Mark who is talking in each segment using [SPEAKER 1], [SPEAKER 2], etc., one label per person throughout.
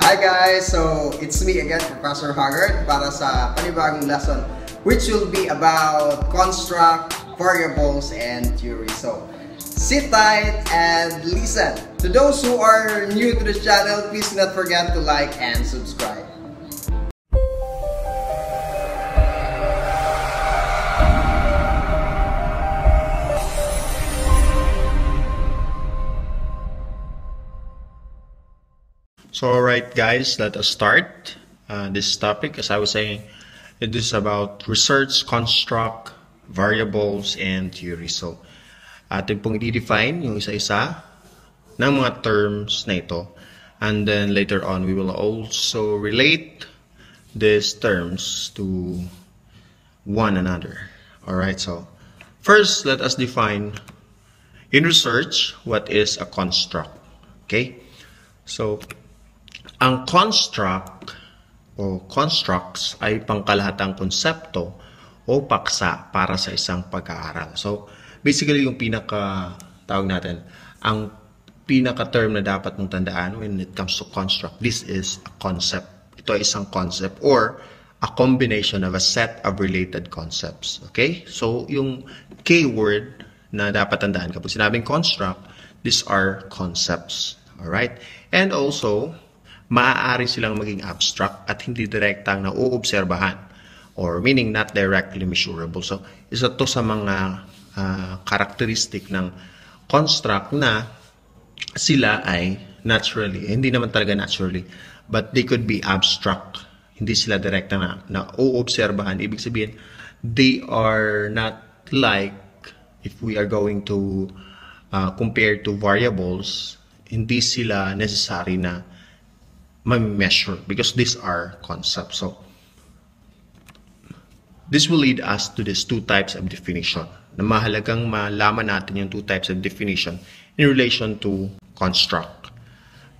[SPEAKER 1] Hi guys! So, it's me again, Professor Haggard, para sa panibagong lesson which will be about construct, variables, and theory. So, sit tight and listen. To those who are new to this channel, please do not forget to like and subscribe.
[SPEAKER 2] So, alright guys, let us start uh, this topic. As I was saying, it is about research, construct, variables, and theory. So, atin pong i-define yung isa-isa ng mga terms na ito. And then later on, we will also relate these terms to one another. Alright, so first, let us define in research what is a construct. Okay? So, ang construct o constructs ay pangkalahatang konsepto o paksa para sa isang pag-aaral. So, basically yung pinaka tawag natin, ang pinaka term na dapat mong tandaan when it comes to construct, this is a concept. Ito ay isang concept or a combination of a set of related concepts. Okay? So, yung keyword na dapat tandaan kapag sinabing construct, these are concepts. Alright? And also, maaari silang maging abstract at hindi direktang nauobserbahan or meaning not directly measurable. So, isa to sa mga uh, characteristic ng construct na sila ay naturally, hindi naman talaga naturally, but they could be abstract. Hindi sila direkta na nauobserbahan. Ibig sabihin, they are not like if we are going to uh, compare to variables, hindi sila necessary na ma-measure because these are concepts. So, this will lead us to these two types of definition. Na mahalagang malaman natin yung two types of definition in relation to construct.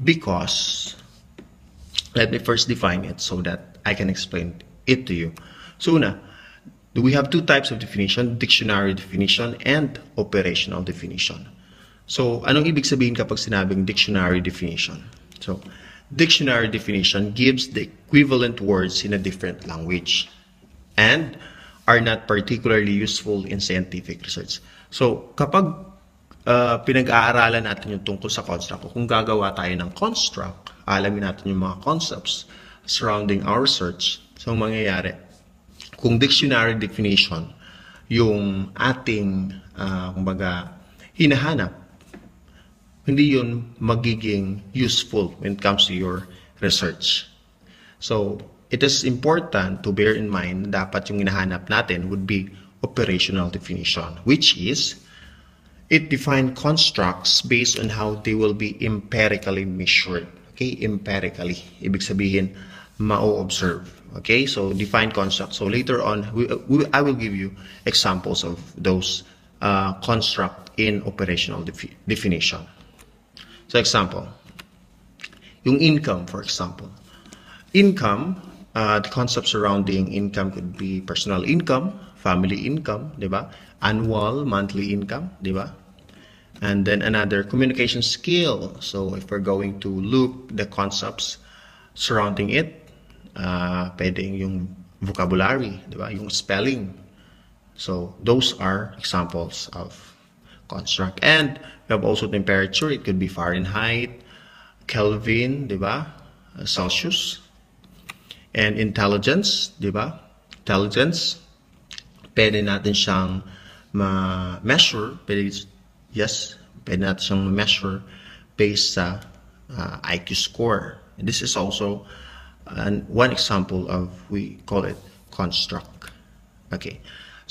[SPEAKER 2] Because, let me first define it so that I can explain it to you. So, una, we have two types of definition, dictionary definition and operational definition. So, anong ibig sabihin kapag sinabing dictionary definition? So, dictionary definition gives the equivalent words in a different language and are not particularly useful in scientific research. So, kapag uh, pinag-aaralan natin yung tungkol sa construct, kung gagawa tayo ng construct, alamin natin yung mga concepts surrounding our research. So, ang mangyayari, kung dictionary definition, yung ating, uh, kumbaga, hinahanap hindi yun magiging useful when it comes to your research. So, it is important to bear in mind dapat yung hinahanap natin would be operational definition, which is it define constructs based on how they will be empirically measured. Okay, empirically. Ibig sabihin, ma-observe. Okay, so define constructs. So later on, we, we, I will give you examples of those uh, construct in operational defi definition. So example, yung income, for example. Income, uh, the concept surrounding income could be personal income, family income, di ba? Annual, monthly income, di ba? And then another, communication skill. So if we're going to look the concepts surrounding it, uh, pwedeng yung vocabulary, di ba? Yung spelling. So those are examples of construct. And we have also temperature. It could be Fahrenheit, Kelvin, di ba? Celsius. And intelligence, di ba? Intelligence. Pwede natin siyang ma-measure. Yes, pwede natin siyang ma-measure based sa uh, IQ score. And this is also uh, one example of, we call it construct. Okay.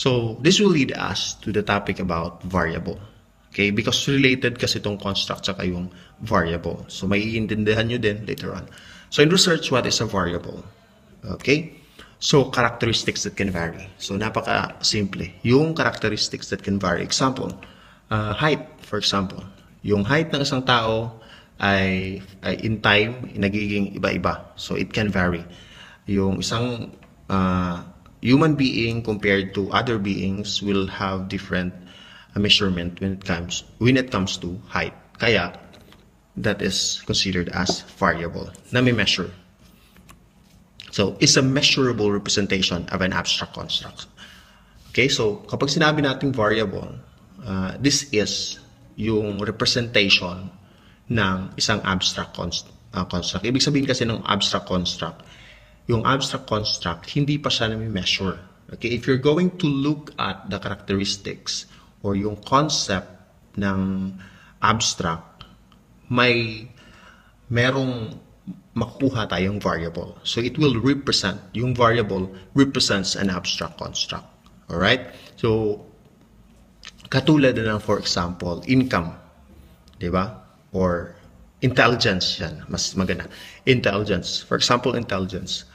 [SPEAKER 2] So, this will lead us to the topic about variable. Okay? Because related kasi itong construct sa yung variable. So, maiintindihan nyo din later on. So, in research, what is a variable? Okay? So, characteristics that can vary. So, napaka-simple. Yung characteristics that can vary. Example, uh, height, for example. Yung height ng isang tao ay, ay in time, nagiging iba-iba. So, it can vary. Yung isang uh, human being compared to other beings will have different a measurement when it comes when it comes to height. Kaya that is considered as variable na may measure. So, is a measurable representation of an abstract construct. Okay, so kapag sinabi nating variable, uh, this is yung representation ng isang abstract const- uh, construct. Ibig sabihin kasi ng abstract construct, yung abstract construct, hindi pa siya na-measure. Okay, if you're going to look at the characteristics or yung concept ng abstract, may merong makuha tayong variable. So it will represent, yung variable represents an abstract construct. Alright? So, katulad na for example, income. Di ba? Or intelligence yan. Mas maganda. Intelligence. For example, intelligence.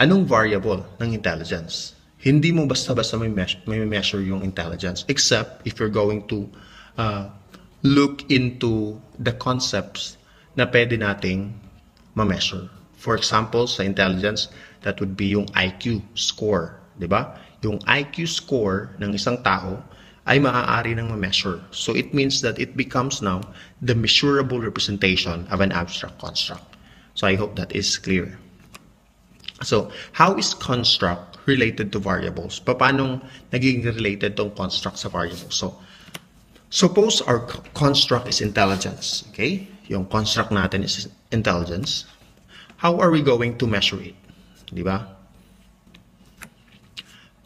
[SPEAKER 2] Anong variable ng intelligence? Hindi mo basta-basta may, measure, may measure yung intelligence except if you're going to uh, look into the concepts na pwede nating ma-measure. For example, sa intelligence, that would be yung IQ score, 'di ba? Yung IQ score ng isang tao ay maaari nang ma-measure. So it means that it becomes now the measurable representation of an abstract construct. So I hope that is clear. So, how is construct related to variables? Paano naging related tong construct sa variables? So, suppose our construct is intelligence, okay? Yung construct natin is intelligence. How are we going to measure it? Di ba?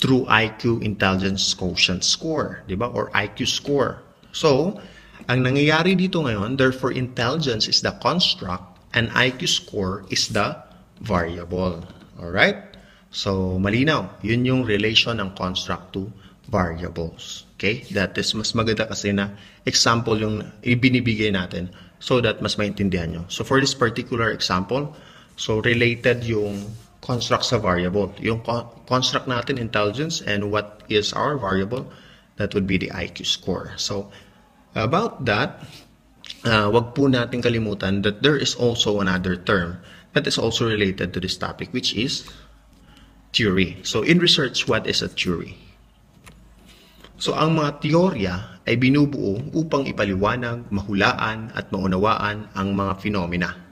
[SPEAKER 2] Through IQ Intelligence Quotient Score, di ba? Or IQ score. So, ang nangyayari dito ngayon, therefore intelligence is the construct and IQ score is the variable. Alright? So, malinaw. Yun yung relation ng construct to variables. Okay? That is, mas maganda kasi na example yung ibinibigay natin so that mas maintindihan nyo. So, for this particular example, So, related yung construct sa variable. Yung construct natin, intelligence, and what is our variable, that would be the IQ score. So, about that, uh, wag po natin kalimutan that there is also another term that is also related to this topic, which is theory. So, in research, what is a theory? So, ang mga teorya ay binubuo upang ipaliwanag, mahulaan, at maunawaan ang mga fenomena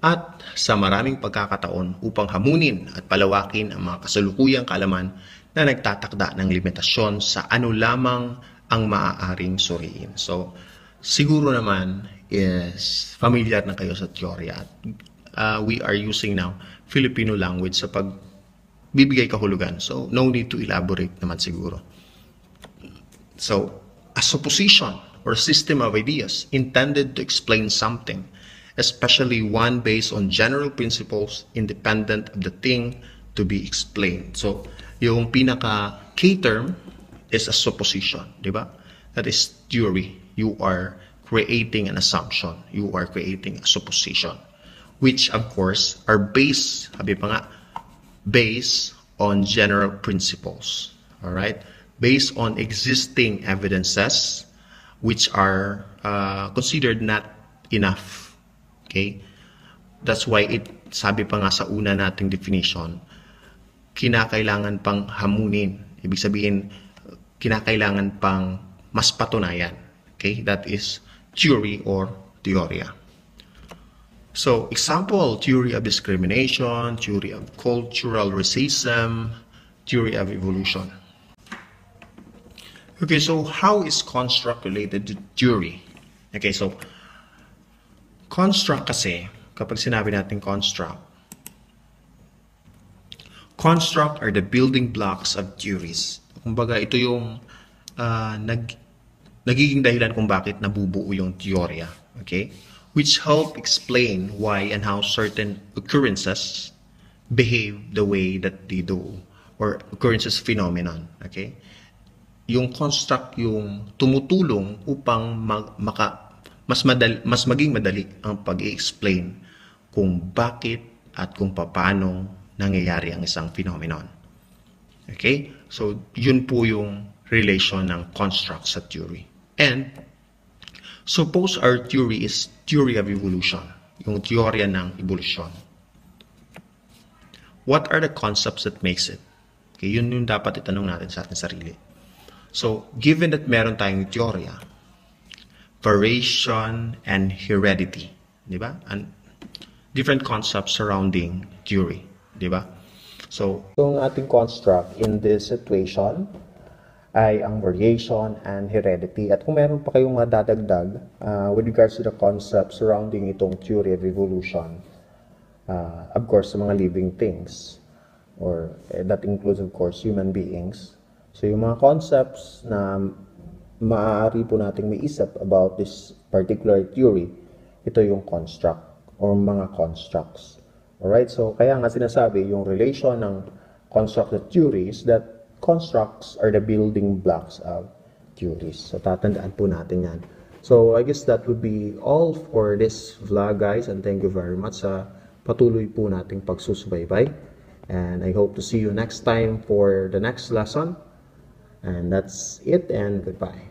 [SPEAKER 2] at sa maraming pagkakataon upang hamunin at palawakin ang mga kasalukuyang kalaman na nagtatakda ng limitasyon sa ano lamang ang maaaring suriin. So, siguro naman is familiar na kayo sa teorya. Uh, we are using now Filipino language sa pagbibigay kahulugan. So, no need to elaborate naman siguro. So, a supposition or system of ideas intended to explain something – especially one based on general principles independent of the thing to be explained. So, yung pinaka key term is a supposition, di ba? That is theory. You are creating an assumption. You are creating a supposition. Which, of course, are based, sabi pa nga, based on general principles. Alright? Based on existing evidences which are uh, considered not enough Okay? That's why it, sabi pa nga sa una nating definition, kinakailangan pang hamunin. Ibig sabihin, kinakailangan pang mas patunayan. Okay? That is theory or teorya. So, example, theory of discrimination, theory of cultural racism, theory of evolution. Okay, so how is construct related to theory? Okay, so Construct kasi, kapag sinabi natin construct, construct are the building blocks of theories. Kumbaga, ito yung uh, nag, nagiging dahilan kung bakit nabubuo yung teorya. Okay? Which help explain why and how certain occurrences behave the way that they do or occurrences phenomenon. Okay? Yung construct yung tumutulong upang mag, maka, mas, madali, mas maging madali ang pag-i-explain kung bakit at kung paano nangyayari ang isang phenomenon. Okay? So, yun po yung relation ng construct sa theory. And, suppose our theory is theory of evolution, yung teorya ng evolution. What are the concepts that makes it? Okay, yun yung dapat itanong natin sa ating sarili. So, given that meron tayong teorya, variation, and heredity. di ba? And different concepts surrounding theory, di ba? So, ang ating construct in this situation ay ang variation and heredity. At kung meron pa kayong madadagdag uh, with regards to the concept surrounding itong theory of evolution, uh, of course, sa mga living things, or eh, that includes, of course, human beings. So, yung mga concepts na maaari po nating maisip about this particular theory, ito yung construct or mga constructs. Alright, so kaya nga sinasabi, yung relation ng constructed theories that constructs are the building blocks of theories. So tatandaan po natin yan. So I guess that would be all for this vlog guys and thank you very much sa patuloy po nating pagsusubaybay. And I hope to see you next time for the next lesson. And that's it and goodbye.